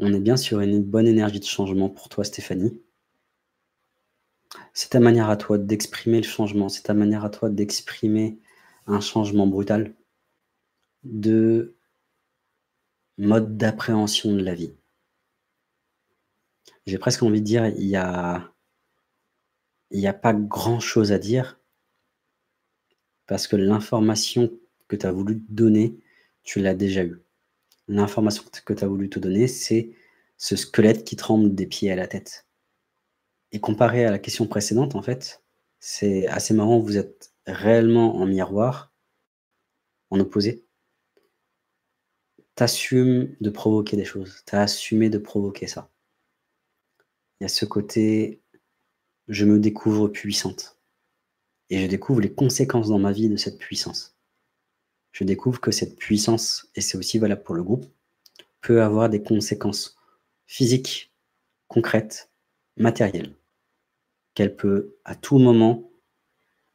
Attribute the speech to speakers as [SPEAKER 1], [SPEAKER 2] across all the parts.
[SPEAKER 1] On est bien sur une bonne énergie de changement pour toi, Stéphanie. C'est ta manière à toi d'exprimer le changement, c'est ta manière à toi d'exprimer un changement brutal de mode d'appréhension de la vie. J'ai presque envie de dire, il y a, n'y a pas grand-chose à dire parce que l'information que tu as voulu te donner, tu l'as déjà eue. L'information que tu as voulu te donner, c'est ce squelette qui tremble des pieds à la tête. Et comparé à la question précédente, en fait, c'est assez marrant, vous êtes réellement en miroir, en opposé. Tu assumes de provoquer des choses, tu as assumé de provoquer ça. Il y a ce côté, je me découvre puissante. Et je découvre les conséquences dans ma vie de cette puissance. Je découvre que cette puissance, et c'est aussi valable pour le groupe, peut avoir des conséquences physiques, concrètes, matérielles. Qu'elle peut à tout moment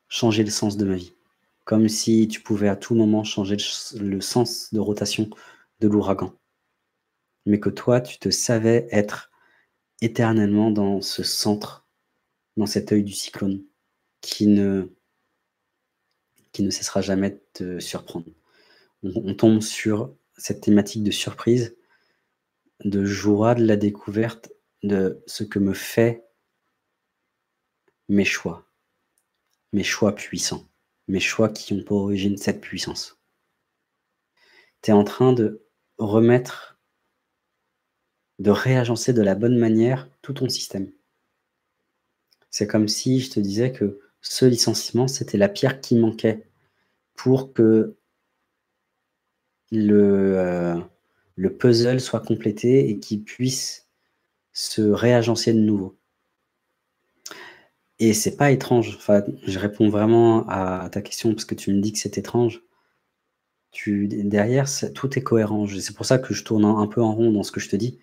[SPEAKER 1] changer le sens de ma vie. Comme si tu pouvais à tout moment changer le sens de rotation de l'ouragan. Mais que toi, tu te savais être éternellement dans ce centre, dans cet œil du cyclone, qui ne, qui ne cessera jamais de te surprendre. On, tombe sur cette thématique de surprise, de joie de la découverte de ce que me fait mes choix, mes choix puissants, mes choix qui ont pour origine cette puissance. Tu es en train de remettre de réagencer de la bonne manière tout ton système. C'est comme si je te disais que ce licenciement, c'était la pierre qui manquait pour que le, euh, le puzzle soit complété et qu'il puisse se réagencer de nouveau. Et c'est pas étrange. Enfin, je réponds vraiment à ta question parce que tu me dis que c'est étrange. Tu, derrière, tout est cohérent. C'est pour ça que je tourne un peu en rond dans ce que je te dis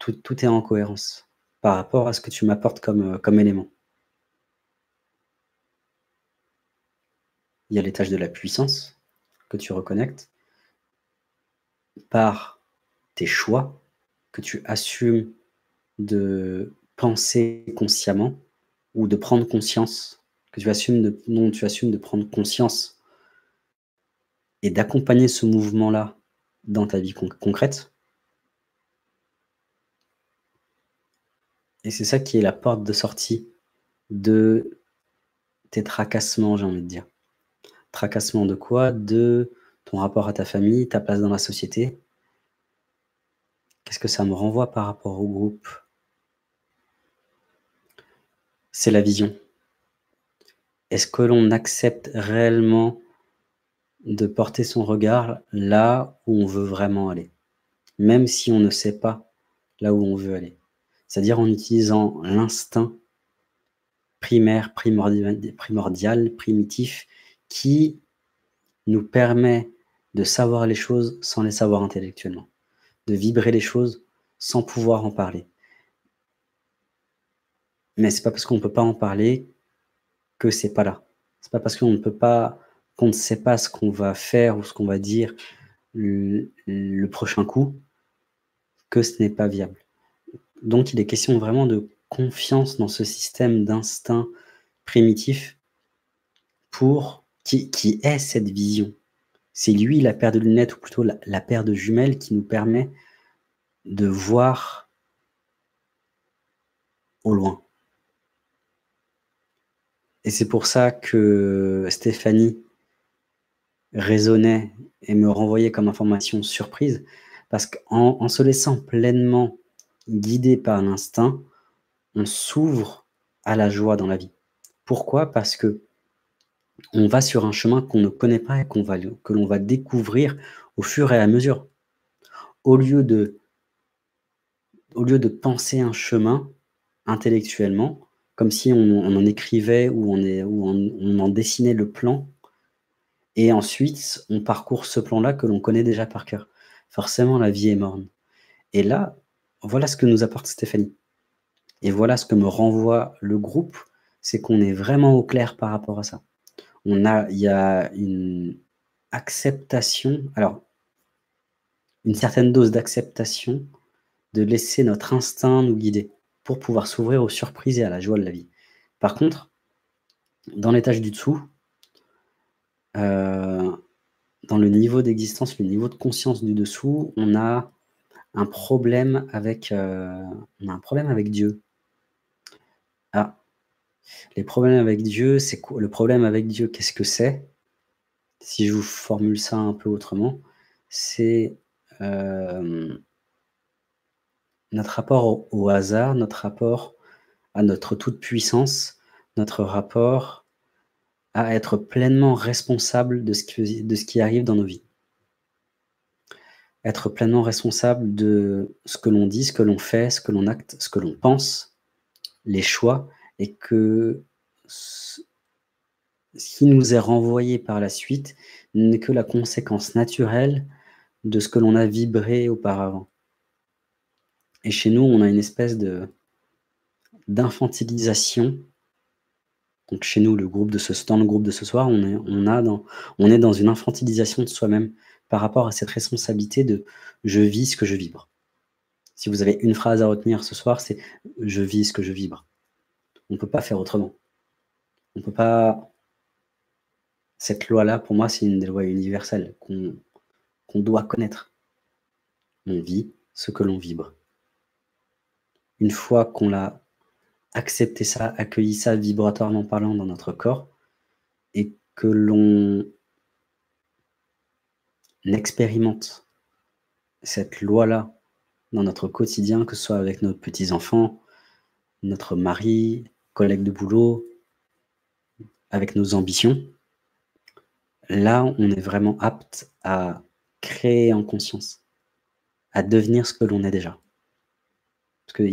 [SPEAKER 1] tout, est en cohérence par rapport à ce que tu m'apportes comme, euh, comme élément. Il y a l'étage de la puissance que tu reconnectes par tes choix que tu assumes de penser consciemment ou de prendre conscience, que tu assumes de, non, tu assumes de prendre conscience et d'accompagner ce mouvement-là dans ta vie concrète, Et c'est ça qui est la porte de sortie de tes tracassements, j'ai envie de dire. Tracassement de quoi De ton rapport à ta famille, ta place dans la société. Qu'est-ce que ça me renvoie par rapport au groupe? C'est la vision. Est-ce que l'on accepte réellement de porter son regard là où on veut vraiment aller? Même si on ne sait pas là où on veut aller c'est-à-dire en utilisant l'instinct primaire, primordial, primitif, qui nous permet de savoir les choses sans les savoir intellectuellement, de vibrer les choses sans pouvoir en parler. Mais c'est pas parce qu'on ne peut pas en parler que c'est pas là. C'est pas parce qu'on ne peut pas, qu'on ne sait pas ce qu'on va faire ou ce qu'on va dire le prochain coup que ce n'est pas viable. Donc, il est question vraiment de confiance dans ce système d'instinct primitif pour qui, est cette vision? C'est lui la paire de lunettes, ou plutôt la, paire de jumelles qui nous permet de voir au loin. Et c'est pour ça que Stéphanie raisonnait et me renvoyait comme information surprise, parce qu'en se laissant pleinement guidé par l'instinct, on s'ouvre à la joie dans la vie. Pourquoi? Parce que on va sur un chemin qu'on ne connaît pas et que l'on va découvrir au fur et à mesure. Au lieu de, penser un chemin intellectuellement, comme si on, en écrivait ou on, en dessinait le plan, et ensuite on parcourt ce plan-là que l'on connaît déjà par cœur. Forcément, la vie est morne. Et là, voilà ce que nous apporte Stéphanie. Et voilà ce que me renvoie le groupe, c'est qu'on est vraiment au clair par rapport à ça. On a, il y a une acceptation, alors une certaine dose d'acceptation de laisser notre instinct nous guider pour pouvoir s'ouvrir aux surprises et à la joie de la vie. Par contre, dans l'étage du dessous, euh, dans le niveau d'existence, le niveau de conscience du dessous, on a un problème avec, euh, un problème avec Dieu. Ah, les problèmes avec Dieu, c'est? Le problème avec Dieu, qu'est-ce que c'est? Si je vous formule ça un peu autrement, c'est, euh, notre rapport au hasard, notre rapport à notre toute-puissance, notre rapport à être pleinement responsable de ce qui arrive dans nos vies. Être pleinement responsable de ce que l'on dit, ce que l'on fait, ce que l'on acte, ce que l'on pense, les choix et que ce qui nous est renvoyé par la suite n'est que la conséquence naturelle de ce que l'on a vibré auparavant. Et chez nous, on a une espèce de d'infantilisation. Donc chez nous, le groupe de ce dans le groupe de ce soir, on est dans une infantilisation de soi-même par rapport à cette responsabilité de je vis ce que je vibre. Si vous avez une phrase à retenir ce soir, c'est je vis ce que je vibre. On ne peut pas faire autrement. On ne peut pas. Cette loi-là, pour moi, c'est une des lois universelles qu'on doit connaître. On vit ce que l'on vibre. Une fois qu'on l'a accepté ça, accueilli ça vibratoirement parlant dans notre corps, et que l'on expérimente cette loi-là dans notre quotidien, que ce soit avec nos petits-enfants, notre mari, collègue de boulot, avec nos ambitions, là, on est vraiment apte à créer en conscience, à devenir ce que l'on est déjà. Parce que,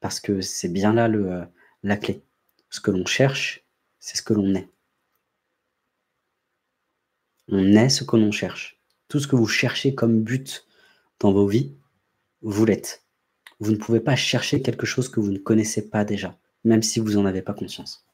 [SPEAKER 1] parce que c'est bien là le, la clé. Ce que l'on cherche, c'est ce que l'on est. On est ce que l'on cherche. Tout ce que vous cherchez comme but dans vos vies, vous l'êtes. Vous ne pouvez pas chercher quelque chose que vous ne connaissez pas déjà, même si vous n'en avez pas conscience.